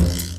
Yeah.